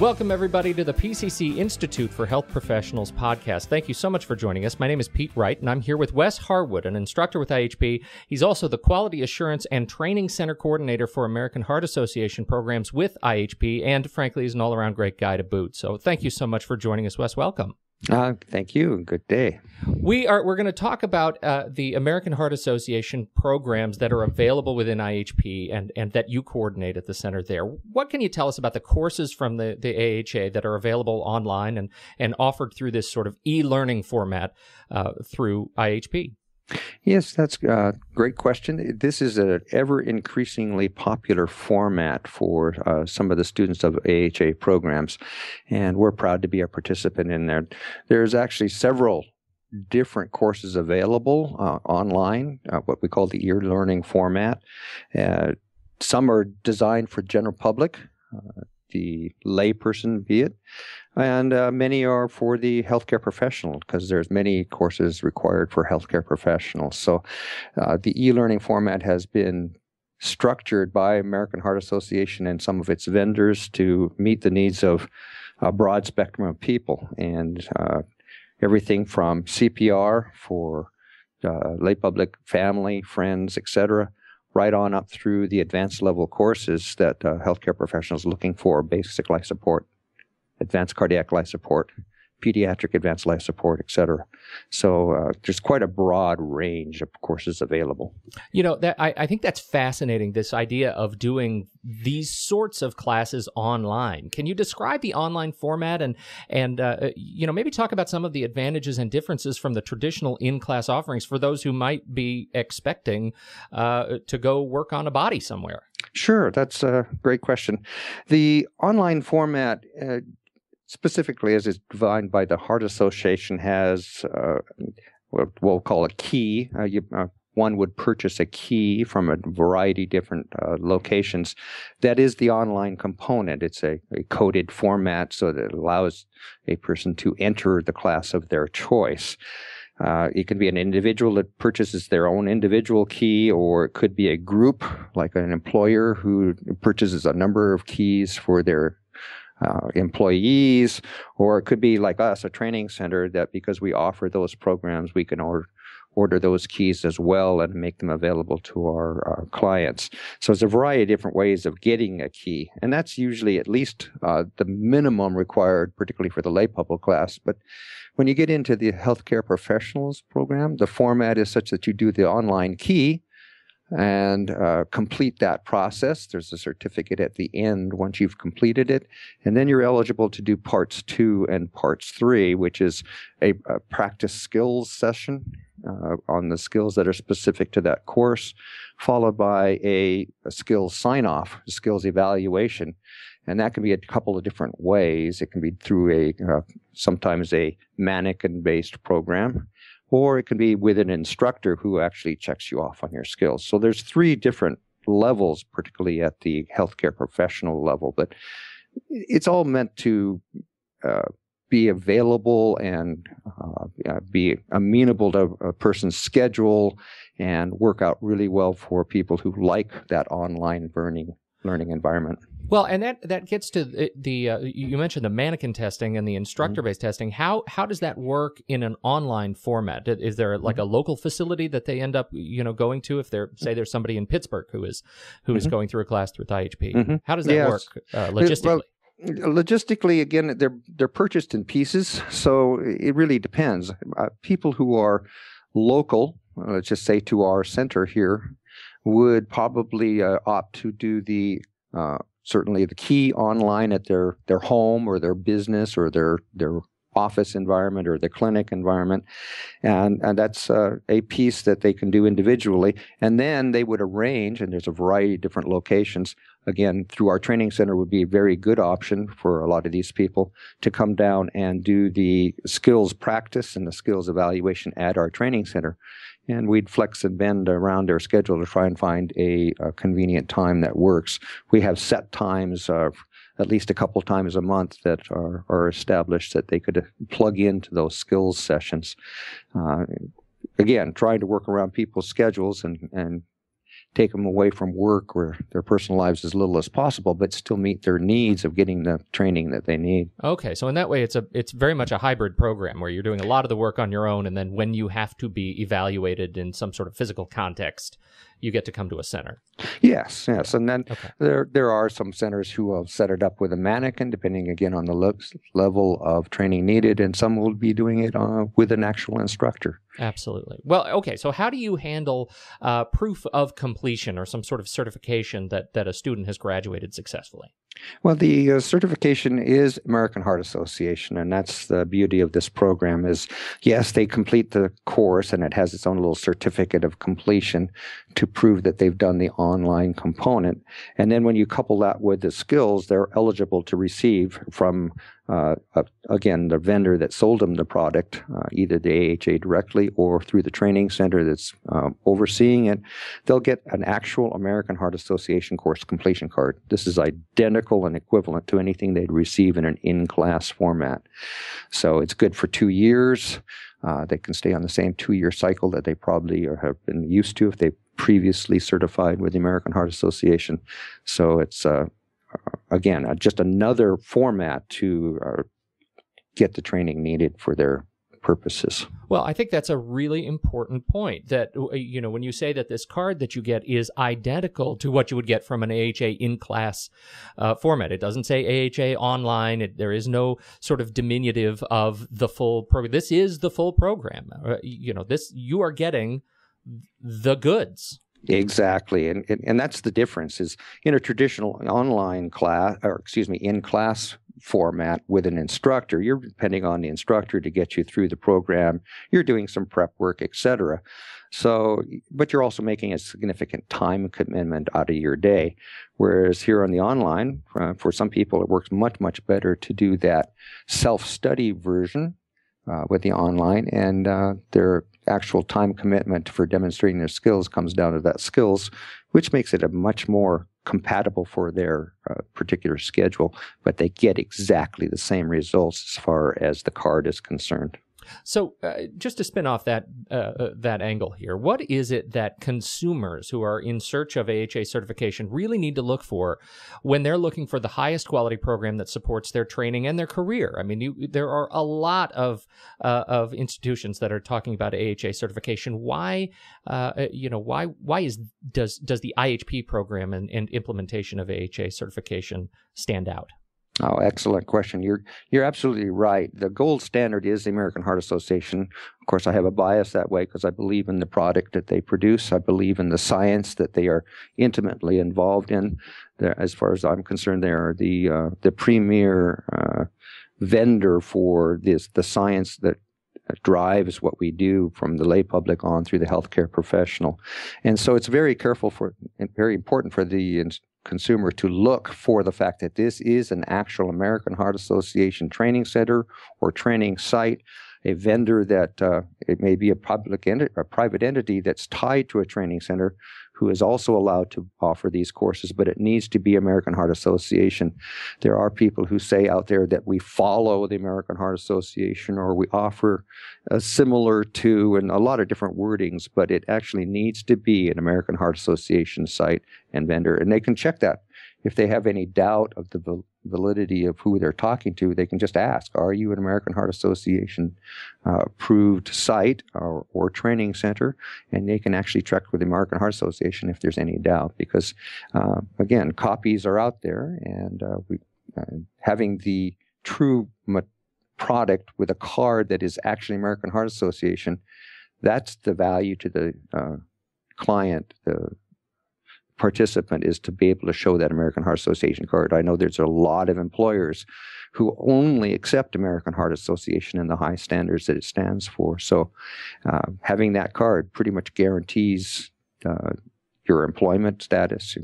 Welcome, everybody, to the PCC Institute for Health Professionals podcast. Thank you so much for joining us. My name is Pete Wright, and I'm here with Wes Harwood, an instructor with IHP. He's also the Quality Assurance and Training Center Coordinator for American Heart Association programs with IHP, and frankly, is an all around great guy to boot. So thank you so much for joining us, Wes. Welcome. Uh, thank you. Good day. We are we're going to talk about uh, the American Heart Association programs that are available within IHP and and that you coordinate at the center there. What can you tell us about the courses from the the AHA that are available online and and offered through this sort of e-learning format uh, through IHP? Yes, that's a great question. This is an ever increasingly popular format for uh, some of the students of AHA programs, and we're proud to be a participant in there. There's actually several different courses available uh, online, uh, what we call the e-learning format. Uh, some are designed for general public, uh, the layperson be it, and uh, many are for the healthcare professional because there's many courses required for healthcare professionals. So uh, the e-learning format has been structured by American Heart Association and some of its vendors to meet the needs of a broad spectrum of people and uh, everything from CPR for uh, lay public family, friends, etc., right on up through the advanced level courses that uh, healthcare professionals looking for basic life support, advanced cardiac life support, pediatric advanced life support, et cetera. So uh, there's quite a broad range of courses available. You know, that I, I think that's fascinating. This idea of doing these sorts of classes online. Can you describe the online format and and uh, you know maybe talk about some of the advantages and differences from the traditional in-class offerings for those who might be expecting uh, to go work on a body somewhere? Sure, that's a great question. The online format uh, specifically as it's defined by the Heart Association, has uh, what we'll call a key. Uh, you, uh, one would purchase a key from a variety of different uh, locations. That is the online component. It's a, a, coded format so that it allows a person to enter the class of their choice. Uh, it can be an individual that purchases their own individual key, or it could be a group, like an employer who purchases a number of keys for their uh, employees, or it could be like us, a training center that because we offer those programs, we can order order those keys as well and make them available to our, our clients. So it's a variety of different ways of getting a key, and that's usually at least uh, the minimum required, particularly for the lay public class. But when you get into the healthcare professionals program, the format is such that you do the online key and uh, complete that process. There's a certificate at the end once you've completed it. And then you're eligible to do parts two and parts three, which is a, a practice skills session uh, on the skills that are specific to that course, followed by a, a skills sign off, skills evaluation. And that can be a couple of different ways. It can be through a uh, sometimes a mannequin based program or it can be with an instructor who actually checks you off on your skills. So there's three different levels, particularly at the healthcare professional level, but it's all meant to uh, be available and uh, be amenable to a person's schedule and work out really well for people who like that online learning learning environment. Well, and that that gets to the, the uh, you mentioned the mannequin testing and the instructor based mm-hmm. testing. How how does that work in an online format? Is there like mm-hmm. a local facility that they end up you know going to if they're say there's somebody in Pittsburgh who is who mm-hmm. is going through a class with IHP? Mm-hmm. How does that yes. work uh, logistically? Well, logistically again they're they're purchased in pieces so it really depends uh, people who are local let's just say to our center here would probably uh, opt to do the uh, certainly the key online at their their home or their business or their their office environment or the clinic environment. And and that's uh, a piece that they can do individually. And then they would arrange and there's a variety of different locations again through our training center would be a very good option for a lot of these people to come down and do the skills practice and the skills evaluation at our training center and we'd flex and bend around their schedule to try and find a, a convenient time that works. We have set times, uh, at least a couple times a month, that are, are, established that they could plug into those skills sessions. Uh, again, trying to work around people's schedules and, and take them away from work or their personal lives as little as possible, but still meet their needs of getting the training that they need. Okay, so in that way, it's a it's very much a hybrid program where you're doing a lot of the work on your own, and then when you have to be evaluated in some sort of physical context, you get to come to a center. Yes, yes, and then okay. there there are some centers who will set it up with a mannequin, depending again on the le- level of training needed, and some will be doing it uh, with an actual instructor. Absolutely. Well, okay. So, how do you handle uh, proof of completion or some sort of certification that that a student has graduated successfully? Well, the uh, certification is American Heart Association, and that's the beauty of this program. Is yes, they complete the course, and it has its own little certificate of completion to prove that they've done the online component. And then when you couple that with the skills, they're eligible to receive from uh, again, the vendor that sold them the product, uh, either the AHA directly or through the training center that's uh, overseeing it, they'll get an actual American Heart Association course completion card. This is identical and equivalent to anything they'd receive in an in-class format. So it's good for two years. Uh, they can stay on the same two-year cycle that they probably have been used to if they previously certified with the American Heart Association. So it's uh, again, uh, just another format to uh, get the training needed for their purposes. Well, I think that's a really important point that, uh, you know, when you say that this card that you get is identical to what you would get from an AHA in class uh, format, it doesn't say AHA online. It, there is no sort of diminutive of the full program. This is the full program. Uh, you know, this, you are getting the goods. Exactly, and, and, and that's the difference. Is in a traditional online class, or excuse me, in class format with an instructor, you're depending on the instructor to get you through the program. You're doing some prep work, etc. So, but you're also making a significant time commitment out of your day. Whereas here on the online, uh, for some people, it works much much better to do that self study version uh, with the online, and uh, their actual time commitment for demonstrating their skills comes down to that skills, which makes it a much more compatible for their uh, particular schedule, but they get exactly the same results as far as the card is concerned. So, uh, just to spin off that uh, uh, that angle here, what is it that consumers who are in search of AHA certification really need to look for when they're looking for the highest quality program that supports their training and their career? I mean, you, there are a lot of uh, of institutions that are talking about AHA certification. Why, uh, uh, you know, why why is does does the IHP program and, and implementation of AHA certification stand out? Oh, excellent question. You're you're absolutely right. The gold standard is the American Heart Association. Of course, I have a bias that way because I believe in the product that they produce. I believe in the science that they are intimately involved in. They're, as far as I'm concerned, they are the uh, the premier uh, vendor for this the science that drives what we do from the lay public on through the healthcare professional. And so it's very careful for and very important for the consumer to look for the fact that this is an actual American Heart Association training center or training site, a vendor that uh, it may be a public enti- a private entity that's tied to a training center who is also allowed to offer these courses, but it needs to be American Heart Association. There are people who say out there that we follow the American Heart Association or we offer uh, similar to, and a lot of different wordings, but it actually needs to be an American Heart Association site and vendor. And they can check that if they have any doubt of the validity of who they're talking to, they can just ask, are you an American Heart Association uh, approved site or, or, training center? And they can actually check with the American Heart Association if there's any doubt, because uh, again, copies are out there, and uh, we, uh, having the true product with a card that is actually American Heart Association, that's the value to the uh, client, the participant is to be able to show that American Heart Association card. I know there's a lot of employers who only accept American Heart Association and the high standards that it stands for. So uh, having that card pretty much guarantees uh, your employment status.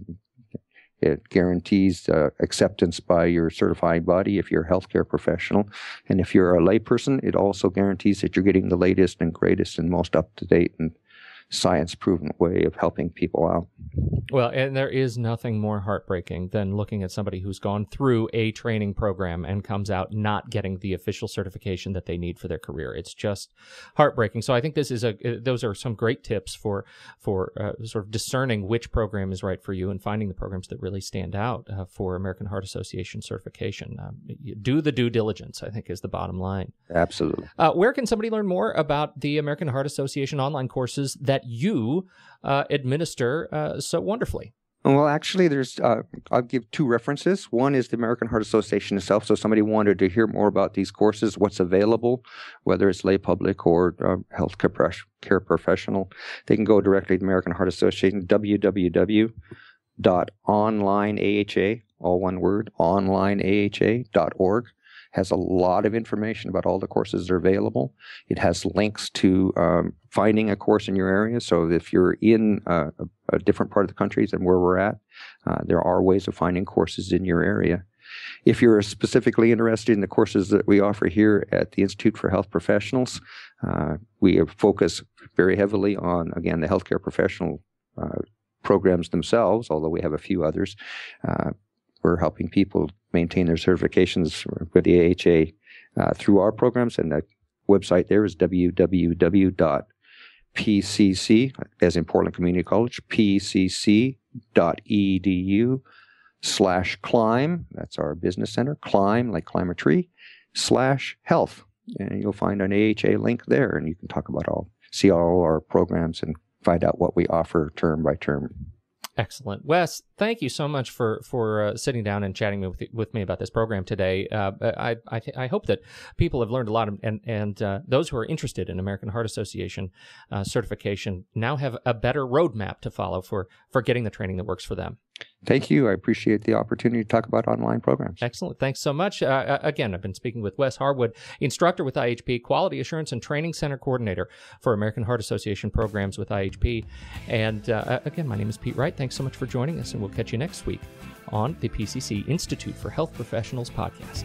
It guarantees uh, acceptance by your certifying body if you're a healthcare professional. And if you're a layperson, it also guarantees that you're getting the latest and greatest and most up to date and science proven way of helping people out. Well, and there is nothing more heartbreaking than looking at somebody who's gone through a training program and comes out not getting the official certification that they need for their career. It's just heartbreaking. So I think this is a uh, those are some great tips for for uh, sort of discerning which program is right for you and finding the programs that really stand out uh, for American Heart Association certification. Um, do the due diligence. I think is the bottom line. Absolutely. Uh, where can somebody learn more about the American Heart Association online courses that you uh, administer uh, so wonderfully? Well, actually, there's. Uh, I'll give two references. One is the American Heart Association itself. So, somebody wanted to hear more about these courses, what's available, whether it's lay public or uh, healthcare care professional, they can go directly to the American Heart Association www.onlineaha, all one word, onlineaha.org has a lot of information about all the courses that are available. It has links to um, finding a course in your area. So if you're in a, a, different part of the country than where we're at, uh, there are ways of finding courses in your area. If you're specifically interested in the courses that we offer here at the Institute for Health Professionals, uh, we focus very heavily on, again, the healthcare professional uh, programs themselves, although we have a few others. Uh, we're helping people maintain their certifications with the AHA uh, through our programs, and the website there is www.pcc, as in Portland Community College, pcc.edu slash climb. That's our business center. Climb, like climb a tree, slash health. And you'll find an AHA link there, and you can talk about all, see all our programs and find out what we offer term by term. Excellent, Wes. Thank you so much for for uh, sitting down and chatting with with me about this program today. Uh, I, I, I hope that people have learned a lot, and and uh, those who are interested in American Heart Association uh, certification now have a better roadmap to follow for for getting the training that works for them. Thank you. I appreciate the opportunity to talk about online programs. Excellent. Thanks so much. Uh, uh again, I've been speaking with Wes Harwood, instructor with IHP, Quality Assurance and Training Center Coordinator for American Heart Association programs with IHP. And uh, again, my name is Pete Wright. Thanks so much for joining us, and we'll catch you next week on the PCC Institute for Health Professionals podcast.